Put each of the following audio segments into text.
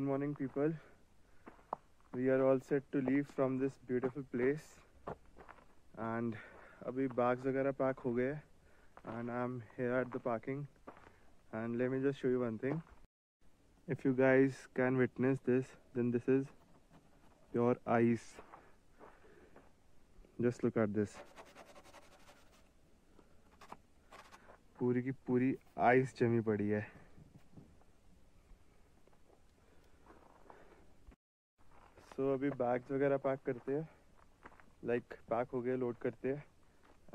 Good morning, people. We are all set to leave from this beautiful place. And अभी bags वगैरह pack हो गए and I'm here at the parking. And let me just show you one thing. If you guys can witness this, then this is your ice. Just look at this. पूरी की पूरी ice जमी पड़ी है सो अभी bags वगैरह pack करते हैं। लाइक पैक हो गए लोड करते हैं।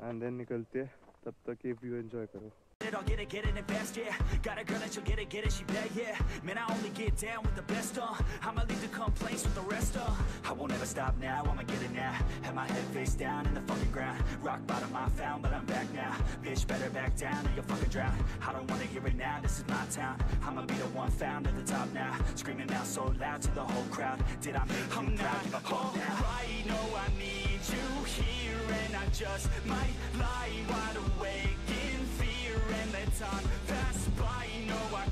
एंड देन निकलते हैं। तब तक ये व्यू एंजॉय करो। It, I'll get it, get it and fast, yeah. Got a girl and she'll get it, get it, she bad, yeah. Man, I only get down with the best, uh. I'ma leave the complaints with the rest, uh. I won't ever stop now, I'ma get it now. Have my head face down in the fucking ground. Rock bottom I found, but I'm back now. Bitch, better back down or you'll fucking drown. I don't wanna hear it now, this is my town. I'ma be the one found at the top now. Screaming out so loud to the whole crowd. Did I make you I'm proud? Give a fuck now. right, no, I need you here And I just might lie wide awake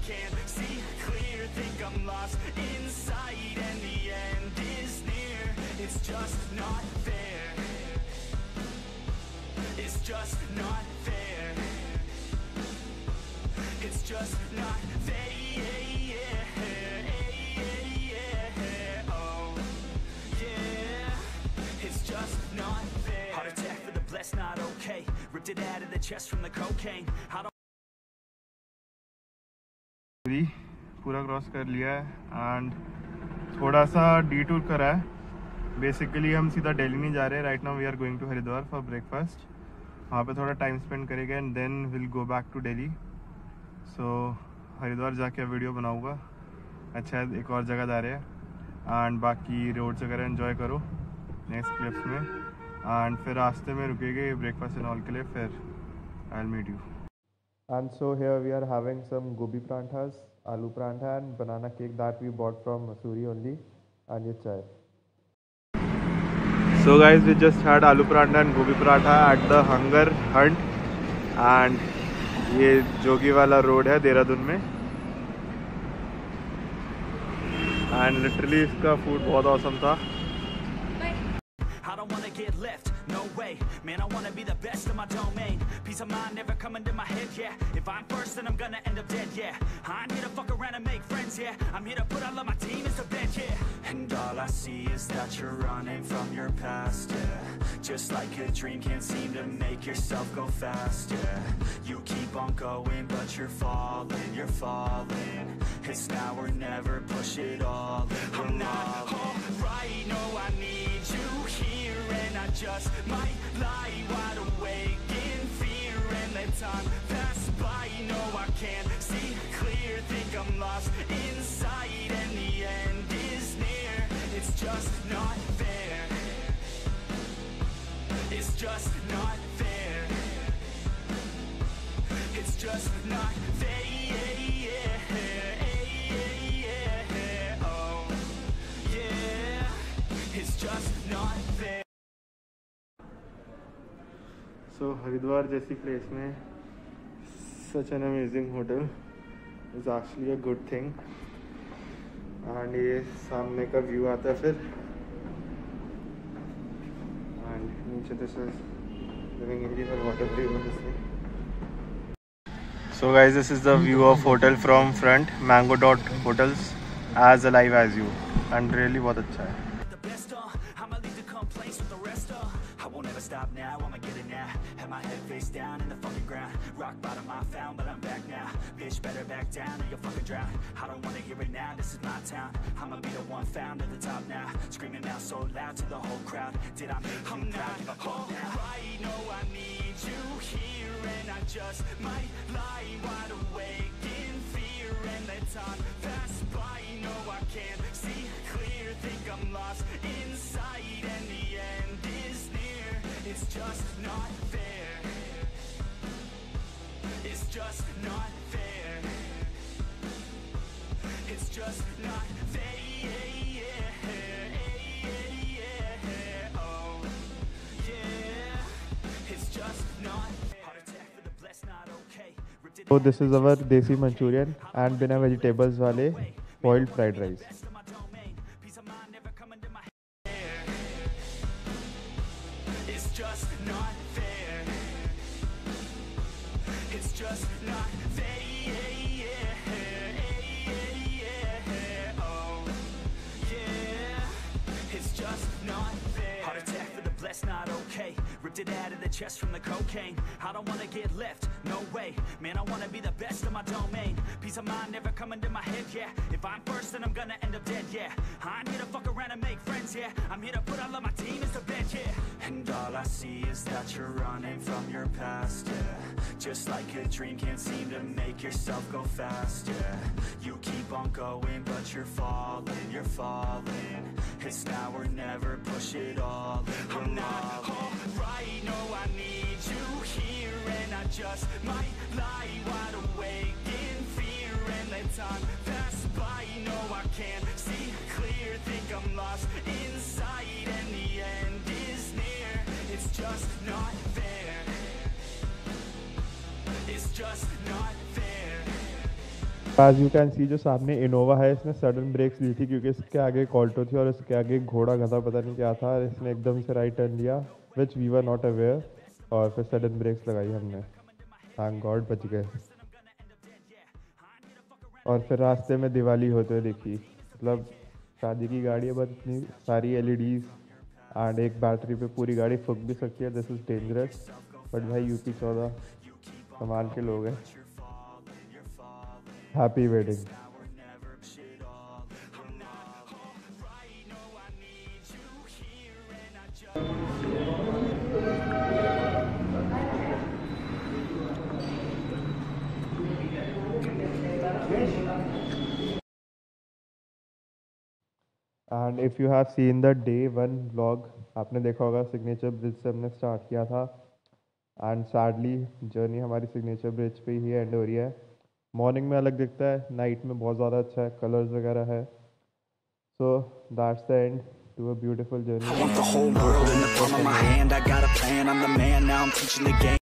can't see clear. Think I'm lost inside And the end is near. It's just not fair. It's just not fair. It's just not fair. Oh, Heart attack for the blessed, not okay. Ripped it out of the chest from the cocaine. I don't पूरी, पूरा cross कर लिया है and थोड़ा सा D tour करा है। Basically हम सीधा दिल्ली नहीं जा रहे right now we are going to Haridwar for breakfast वहाँ पे थोड़ा टाइम स्पेंड करेंगे and then will go back to Delhi so Haridwar जाके वीडियो बनाऊँगा। अच्छा एक और जगह जा रहे हैं। एंड बाकी रोड्स वगैरह एंजॉय करो नेक्स्ट क्लिप्स में। एंड फिर रास्ते में रुकेंगे ब्रेकफास्ट एंड ऑल के लिए, फिर I meet you And so here we are having some gobi pranthas, aloo prantha and banana cake that we bought from Masuri only and ये chai. So guys we just had aloo prantha and gobi prantha at the Hunger Hunt and ये जोगी वाला road है देहरादून में and literally इसका food बहुत awesome था I don't wanna get left, no way. Man, I wanna be the best in my domain. Peace of mind never coming to my head, yeah. If I'm first, then I'm gonna end up dead, yeah. I ain't here to fuck around and make friends, yeah. I'm here to put all of my demons to bed, yeah. And all I see is that you're running from your past, yeah. Just like a dream, can't seem to make yourself go fast, yeah. You keep on going, but you're falling, you're falling. It's now or never, push it all in, I'm not alright, no, I need just might lie wide awake in fear And let time pass by, no, I can't see clear Think I'm lost inside and the end is near. It's just not fair. It's just not fair. It's just not fair. Oh, just not fair so Haridwar जैसी place में such an amazing hotel is actually a good thing and ये सामने का view आता है फिर and नीचे this is living India water view So guys, this is the view of hotel from front, Mango Dot Hotels, as alive as you, and really बहुत अच्छा है. The I'ma leave the complaints with the rest, I won't ever stop now, I'ma get it now. Have my head face down in the fucking ground. Rock bottom I found, but I'm back now. Bitch, better back down or you'll fucking drown. I don't wanna hear it now, this is my town. I'ma be the one found at the top now. Screaming out so loud to the whole crowd. Did I make you proud? Give a fuck now. right, no, I need you here And I just might lie wide awake in fear And let time pass by, no, I can't So this is our desi Manchurian and बिना vegetables वाले spoiled fried rice. best of my domain. Peace of mind never coming to my head. It's just not fair. It out of the chest from the cocaine. I don't wanna get left, no way. Man, I wanna be the best of my domain. Peace of mind never coming to my head, yeah. If I'm first, then I'm gonna end up dead, yeah. I ain't here to fuck around and make friends, yeah. I'm here to put all of my demons to bed, yeah. And all I see is that you're running from your past, yeah. Just like a dream, can't seem to make yourself go fast, yeah. On going, but you're falling, you're falling. It's now or never, push it all in. I'm not alright, no, I need you here, and I just might lie wide awake in fear and let time pass by. No, I can't see clear, think I'm lost inside, and the end is near. It's just not fair. It's just not fair. As you can see जो सामने Innova है, इसने sudden breaks ली थी क्योंकि इसके आगे एक Alto थी और इसके आगे घोड़ा गधा, पता नहीं क्या था, और इसने एकदम से राइट टर्न लिया which we were not aware और फिर सडन ब्रेक्स लगाई हमने। थैंक गॉड बच गए। और फिर रास्ते में दिवाली होते देखी। मतलब शादी की गाड़ी है बस इतनी सारी एल एंड एक बैटरी पे पूरी गाड़ी फूक भी सकती है दिस इज़ डेंजरस बट भाई यूपी चौदह कमाल के लोग हैं। Happy wedding and if you have seen the day one vlog आपने देखा होगा सिग्नेचर ब्रिज से हमने स्टार्ट किया था। एंड सैडली जर्नी हमारी सिग्नेचर ब्रिज पे ही एंड हो रही है। मॉर्निंग में अलग दिखता है नाइट में बहुत ज़्यादा अच्छा है कलर्स वगैरह है। So that's the end to a beautiful journey.